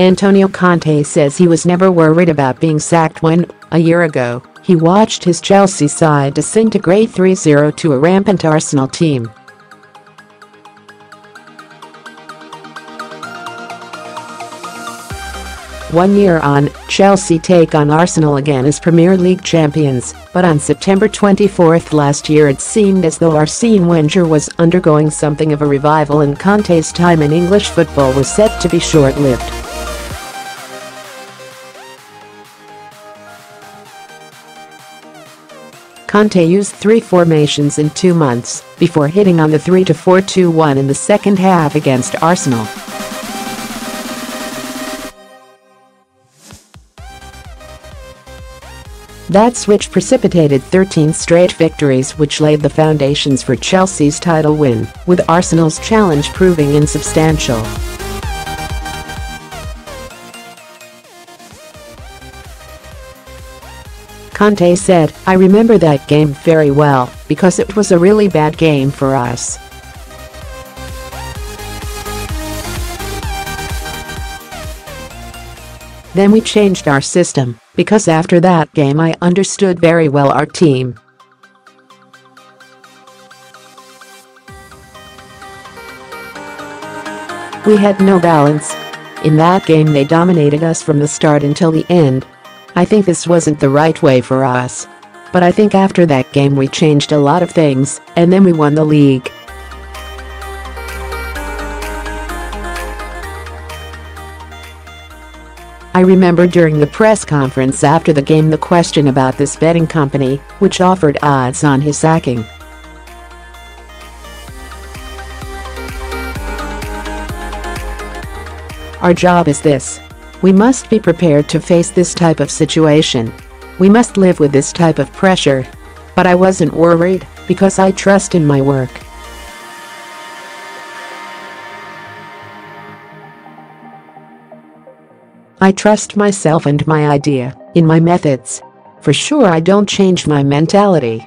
Antonio Conte says he was never worried about being sacked when, a year ago, he watched his Chelsea side disintegrate 3-0 to a rampant Arsenal team. One year on, Chelsea take on Arsenal again as Premier League champions, but on September 24 last year it seemed as though Arsene Wenger was undergoing something of a revival and Conte's time in English football was set to be short-lived. Conte used three formations in two months before hitting on the 3-4-2-1 in the second half against Arsenal. That switch precipitated 13 straight victories which laid the foundations for Chelsea's title win, with Arsenal's challenge proving insubstantial. Conte said, I remember that game very well, because it was a really bad game for us. Then we changed our system, because after that game I understood very well our team. We had no balance. In that game they dominated us from the start until the end. I think this wasn't the right way for us. But I think after that game we changed a lot of things, and then we won the league. I remember during the press conference after the game the question about this betting company, which offered odds on his sacking. Our job is this. We must be prepared to face this type of situation. We must live with this type of pressure. But I wasn't worried, because I trust in my work. I trust myself and my idea, in my methods. For sure I don't change my mentality.